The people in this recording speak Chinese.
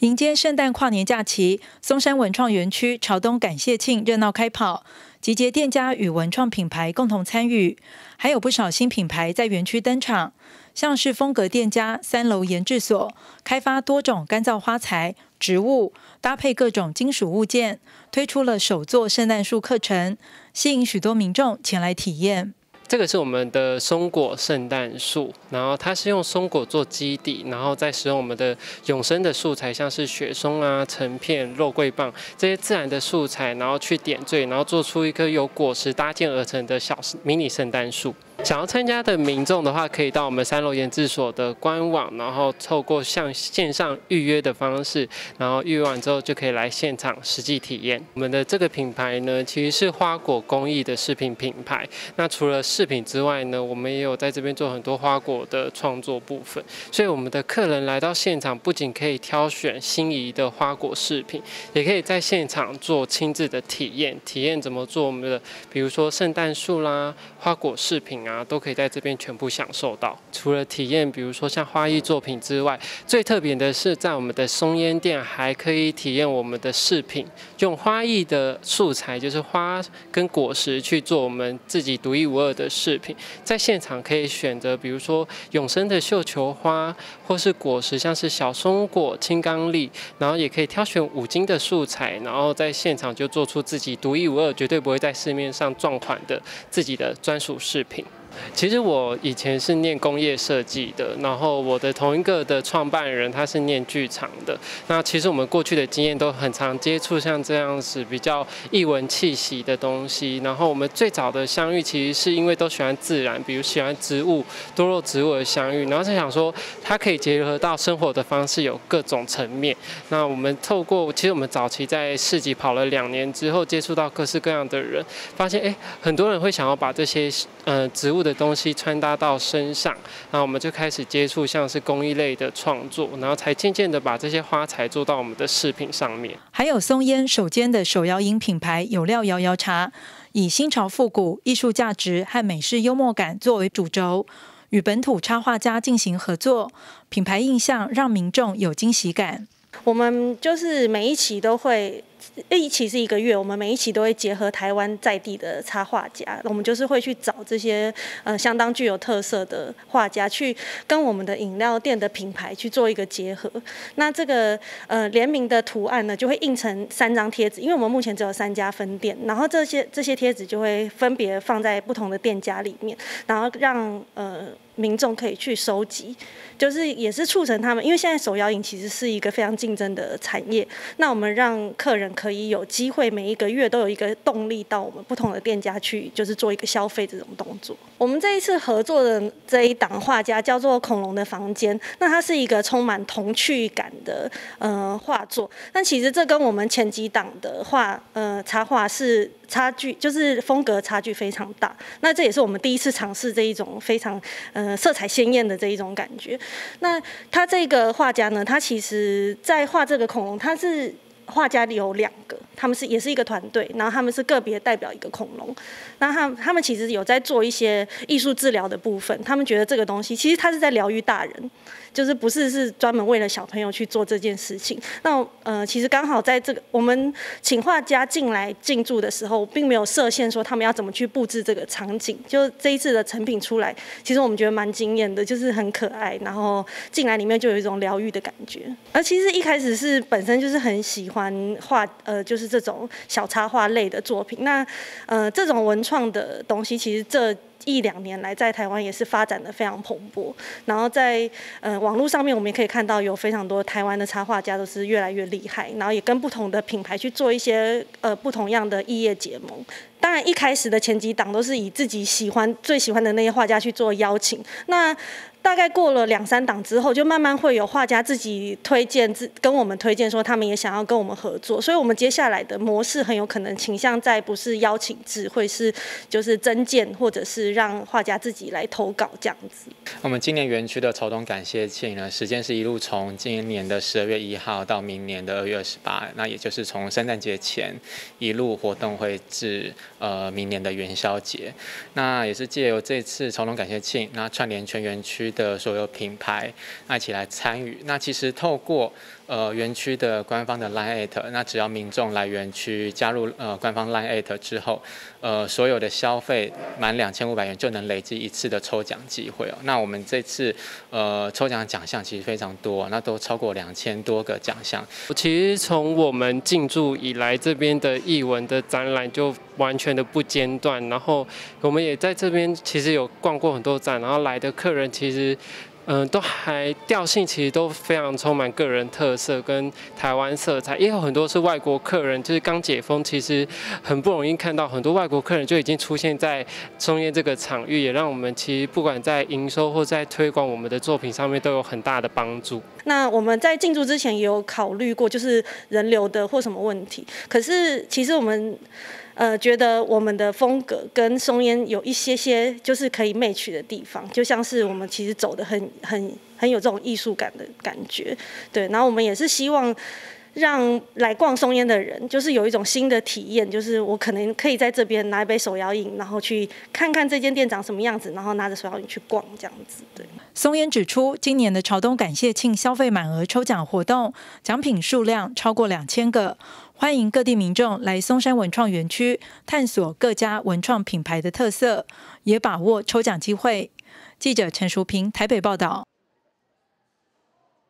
迎接圣诞跨年假期，松山文创园区朝东感谢庆热闹开跑，集结店家与文创品牌共同参与，还有不少新品牌在园区登场，像是风格店家三楼研制所，开发多种干燥花材、植物，搭配各种金属物件，推出了手作圣诞树课程，吸引许多民众前来体验。这个是我们的松果圣诞树，然后它是用松果做基底，然后再使用我们的永生的素材，像是雪松啊、成片、肉桂棒这些自然的素材，然后去点缀，然后做出一棵由果实搭建而成的小迷你圣诞树。想要参加的民众的话，可以到我们三楼研制所的官网，然后透过像线上预约的方式，然后预约完之后就可以来现场实际体验。我们的这个品牌呢，其实是花果工艺的饰品品牌。那除了饰品之外呢，我们也有在这边做很多花果的创作部分。所以我们的客人来到现场，不仅可以挑选心仪的花果饰品，也可以在现场做亲自的体验，体验怎么做我们的，比如说圣诞树啦、花果饰品。啊，都可以在这边全部享受到。除了体验，比如说像花艺作品之外，最特别的是在我们的松烟店还可以体验我们的饰品，用花艺的素材，就是花跟果实去做我们自己独一无二的饰品。在现场可以选择，比如说永生的绣球花，或是果实，像是小松果、青冈栎，然后也可以挑选五金的素材，然后在现场就做出自己独一无二、绝对不会在市面上撞款的自己的专属饰品。其实我以前是念工业设计的，然后我的同一个的创办人他是念剧场的。那其实我们过去的经验都很常接触像这样子比较异文气息的东西。然后我们最早的相遇其实是因为都喜欢自然，比如喜欢植物、多肉植物的相遇。然后是想说它可以结合到生活的方式有各种层面。那我们透过其实我们早期在市集跑了两年之后，接触到各式各样的人，发现哎很多人会想要把这些呃植物的。的东西穿搭到身上，然后我们就开始接触像是工艺类的创作，然后才渐渐的把这些花材做到我们的饰品上面。还有松烟手间的手摇饮品牌有料摇摇茶，以新潮复古、艺术价值和美式幽默感作为主轴，与本土插画家进行合作，品牌印象让民众有惊喜感。我们就是每一期都会。一期是一个月，我们每一期都会结合台湾在地的插画家，我们就是会去找这些呃相当具有特色的画家，去跟我们的饮料店的品牌去做一个结合。那这个呃联名的图案呢，就会印成三张贴纸，因为我们目前只有三家分店，然后这些这些贴纸就会分别放在不同的店家里面，然后让呃民众可以去收集，就是也是促成他们，因为现在手摇饮其实是一个非常竞争的产业，那我们让客人。可以有机会每一个月都有一个动力到我们不同的店家去，就是做一个消费这种动作。我们这一次合作的这一档画家叫做恐龙的房间，那它是一个充满童趣感的呃画作。但其实这跟我们前几档的画呃插画是差距，就是风格差距非常大。那这也是我们第一次尝试这一种非常呃色彩鲜艳的这一种感觉。那他这个画家呢，他其实在画这个恐龙，他是。画家里有两个，他们是也是一个团队，然后他们是个别代表一个恐龙，那他他们其实有在做一些艺术治疗的部分，他们觉得这个东西其实他是在疗愈大人。就是不是是专门为了小朋友去做这件事情。那呃，其实刚好在这个我们请画家进来进驻的时候，并没有设限说他们要怎么去布置这个场景。就这一次的成品出来，其实我们觉得蛮惊艳的，就是很可爱，然后进来里面就有一种疗愈的感觉。而其实一开始是本身就是很喜欢画，呃，就是这种小插画类的作品。那呃，这种文创的东西，其实这。一两年来，在台湾也是发展的非常蓬勃。然后在呃网络上面，我们也可以看到有非常多台湾的插画家都是越来越厉害，然后也跟不同的品牌去做一些呃不同样的异业结盟。当然，一开始的前几档都是以自己喜欢、最喜欢的那些画家去做邀请。那大概过了两三档之后，就慢慢会有画家自己推荐，自跟我们推荐说他们也想要跟我们合作。所以，我们接下来的模式很有可能倾向在不是邀请制，会是就是增建，或者是让画家自己来投稿这样子。我们今年园区的筹东感谢庆呢，时间是一路从今年的十二月一号到明年的二月二十八，那也就是从圣诞节前一路活动会至。呃，明年的元宵节，那也是借由这次潮龙感谢庆，那串联全园区的所有品牌，那一起来参与。那其实透过呃园区的官方的 Line at，那只要民众来园区加入呃官方 Line at 之后，呃所有的消费满两千五百元就能累积一次的抽奖机会哦。那我们这次呃抽奖奖项其实非常多，那都超过两千多个奖项。其实从我们进驻以来，这边的译文的展览就完全的不间断，然后我们也在这边其实有逛过很多展，然后来的客人其实。嗯，都还调性其实都非常充满个人特色跟台湾色彩，也有很多是外国客人，就是刚解封，其实很不容易看到很多外国客人就已经出现在松烟这个场域，也让我们其实不管在营收或在推广我们的作品上面都有很大的帮助。那我们在进驻之前也有考虑过，就是人流的或什么问题，可是其实我们。呃，觉得我们的风格跟松烟有一些些就是可以 match 的地方，就像是我们其实走的很很很有这种艺术感的感觉，对。然后我们也是希望让来逛松烟的人，就是有一种新的体验，就是我可能可以在这边拿一杯手摇饮，然后去看看这间店长什么样子，然后拿着手摇饮去逛这样子，对。松烟指出，今年的朝东感谢庆消费满额抽奖活动，奖品数量超过两千个。欢迎各地民众来松山文创园区探索各家文创品牌的特色，也把握抽奖机会。记者陈淑平台北报道。